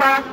Papa.